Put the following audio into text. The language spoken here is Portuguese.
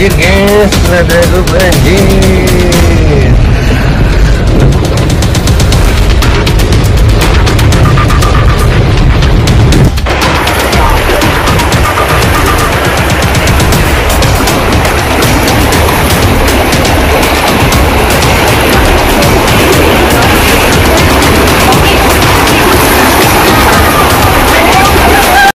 de guerra, do Bandit.